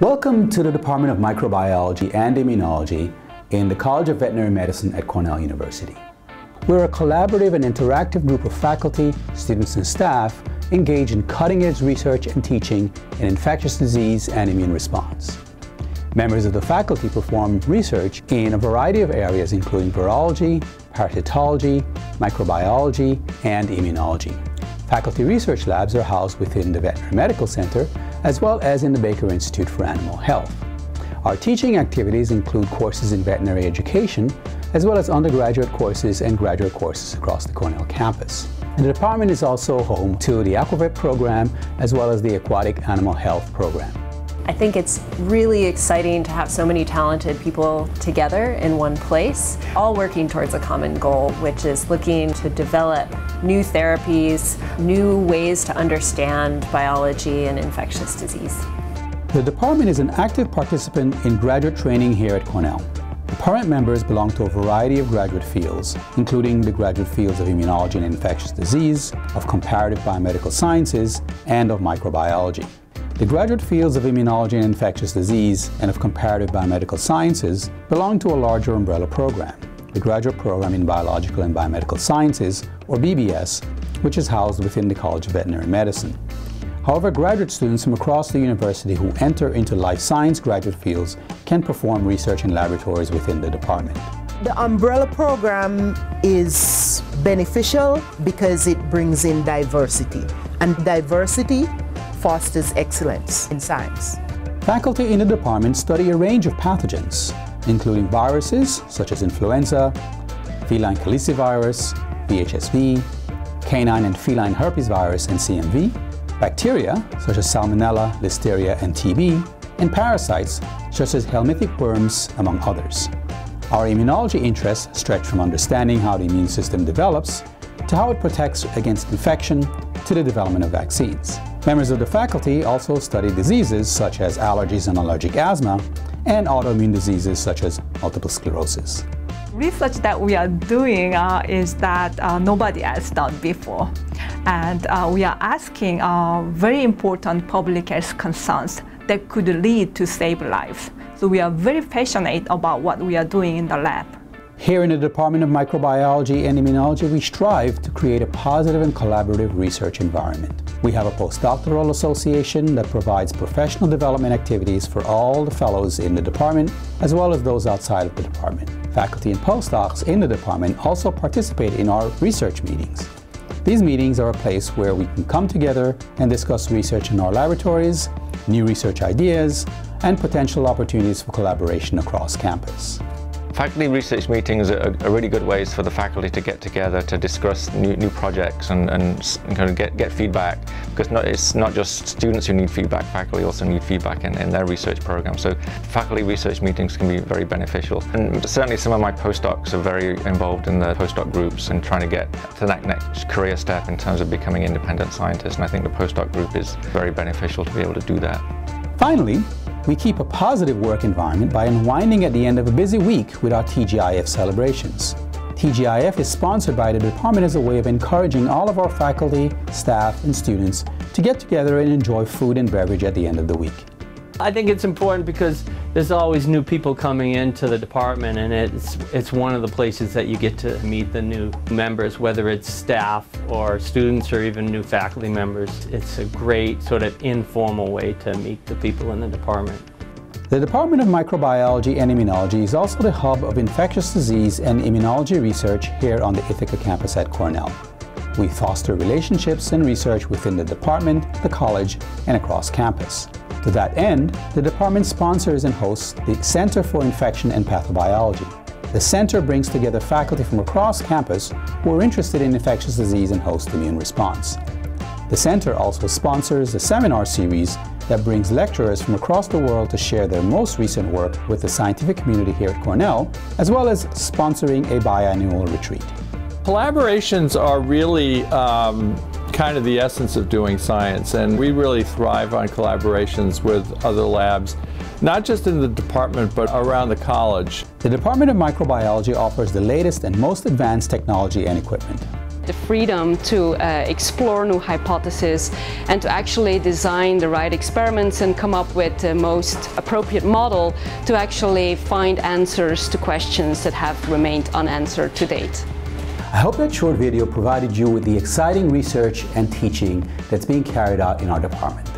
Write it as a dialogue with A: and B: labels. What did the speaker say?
A: Welcome to the Department of Microbiology and Immunology in the College of Veterinary Medicine at Cornell University. We're a collaborative and interactive group of faculty, students, and staff engaged in cutting-edge research and teaching in infectious disease and immune response. Members of the faculty perform research in a variety of areas including virology, parasitology, microbiology, and immunology. Faculty research labs are housed within the Veterinary Medical Center as well as in the Baker Institute for Animal Health. Our teaching activities include courses in veterinary education, as well as undergraduate courses and graduate courses across the Cornell campus. And the department is also home to the AquaVet program, as well as the Aquatic Animal Health program.
B: I think it's really exciting to have so many talented people together in one place, all working towards a common goal, which is looking to develop new therapies, new ways to understand biology and infectious disease.
A: The department is an active participant in graduate training here at Cornell. Department members belong to a variety of graduate fields, including the graduate fields of immunology and infectious disease, of comparative biomedical sciences, and of microbiology. The graduate fields of immunology and infectious disease and of comparative biomedical sciences belong to a larger umbrella program, the Graduate Program in Biological and Biomedical Sciences, or BBS, which is housed within the College of Veterinary Medicine. However, graduate students from across the university who enter into life science graduate fields can perform research in laboratories within the department.
C: The umbrella program is beneficial because it brings in diversity. And diversity fosters excellence in science.
A: Faculty in the department study a range of pathogens, including viruses such as influenza, feline calicivirus, VHSV, canine and feline herpes virus and CMV, bacteria such as Salmonella, Listeria, and TB, and parasites such as helminthic worms, among others. Our immunology interests stretch from understanding how the immune system develops to how it protects against infection to the development of vaccines. Members of the faculty also study diseases such as allergies and allergic asthma and autoimmune diseases such as multiple sclerosis.
D: Research that we are doing uh, is that uh, nobody has done before. And uh, we are asking uh, very important public health concerns that could lead to save lives. So we are very passionate about what we are doing in the lab.
A: Here in the Department of Microbiology and Immunology, we strive to create a positive and collaborative research environment. We have a postdoctoral association that provides professional development activities for all the fellows in the department, as well as those outside of the department. Faculty and postdocs in the department also participate in our research meetings. These meetings are a place where we can come together and discuss research in our laboratories, new research ideas, and potential opportunities for collaboration across campus.
E: Faculty research meetings are, are, really good ways for the faculty to get together to discuss new, new projects and, and, kind of get, get feedback because not, it's not just students who need feedback, faculty also need feedback in, in their research program. So faculty research meetings can be very beneficial. And certainly some of my postdocs are very involved in the postdoc groups and trying to get to that next career step in terms of becoming independent scientists. And I think the postdoc group is very beneficial to be able to do that.
A: Finally, we keep a positive work environment by unwinding at the end of a busy week with our TGIF celebrations. TGIF is sponsored by the department as a way of encouraging all of our faculty, staff, and students to get together and enjoy food and beverage at the end of the week.
F: I think it's important because there's always new people coming into the department and it's, it's one of the places that you get to meet the new members, whether it's staff or students or even new faculty members. It's a great sort of informal way to meet the people in the department.
A: The Department of Microbiology and Immunology is also the hub of infectious disease and immunology research here on the Ithaca campus at Cornell. We foster relationships and research within the department, the college, and across campus. To that end, the department sponsors and hosts the Center for Infection and Pathobiology. The center brings together faculty from across campus who are interested in infectious disease and host immune response. The center also sponsors a seminar series that brings lecturers from across the world to share their most recent work with the scientific community here at Cornell, as well as sponsoring a biannual retreat.
G: Collaborations are really um, kind of the essence of doing science and we really thrive on collaborations with other labs not just in the department but around the college.
A: The Department of Microbiology offers the latest and most advanced technology and equipment.
H: the freedom to uh, explore new hypotheses and to actually design the right experiments and come up with the most appropriate model to actually find answers to questions that have remained unanswered to date.
A: I hope that short video provided you with the exciting research and teaching that's being carried out in our department.